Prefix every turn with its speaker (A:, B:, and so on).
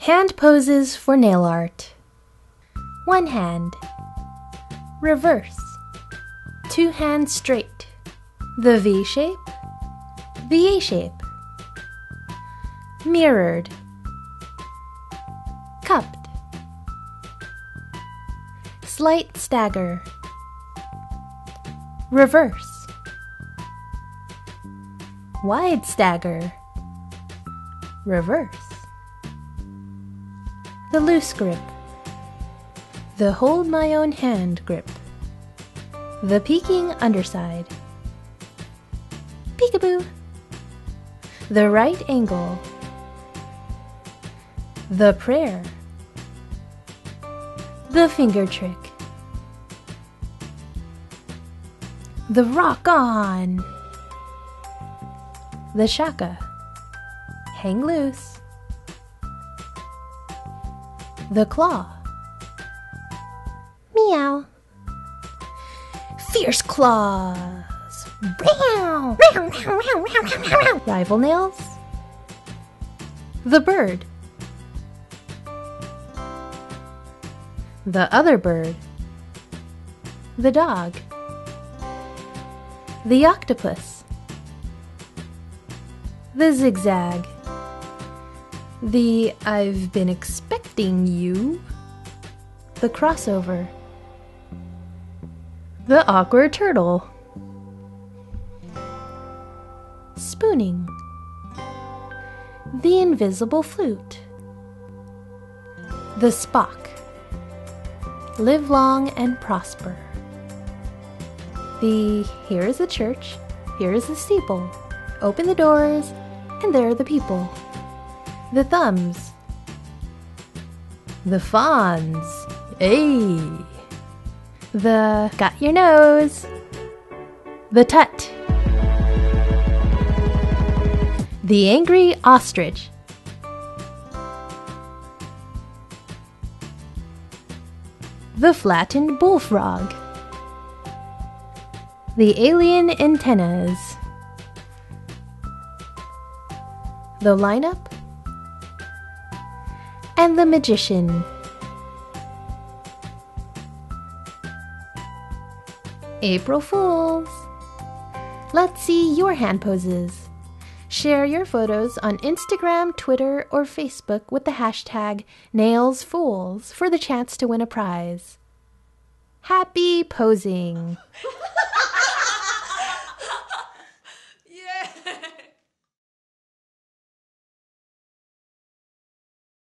A: Hand poses for nail art. One hand. Reverse. Two hands straight. The V shape. The A shape. Mirrored. Cupped. Slight stagger. Reverse. Wide stagger. Reverse. The loose grip. The hold my own hand grip. The peeking underside. Peekaboo. The right angle. The prayer. The finger trick. The rock on. The shaka. Hang loose. The claw. Meow. Fierce claws. Rival nails. The bird. The other bird. The dog. The octopus. The zigzag. The I've been expecting you. The crossover. The awkward turtle. Spooning. The invisible flute. The Spock. Live long and prosper. The here is the church, here is the steeple. Open the doors, and there are the people. The thumbs. The Fonz. Ay. The got your nose. The tut. The angry ostrich. The flattened bullfrog. The alien antennas. The lineup. And the magician. April Fools! Let's see your hand poses. Share your photos on Instagram, Twitter, or Facebook with the hashtag NailsFools for the chance to win a prize. Happy posing!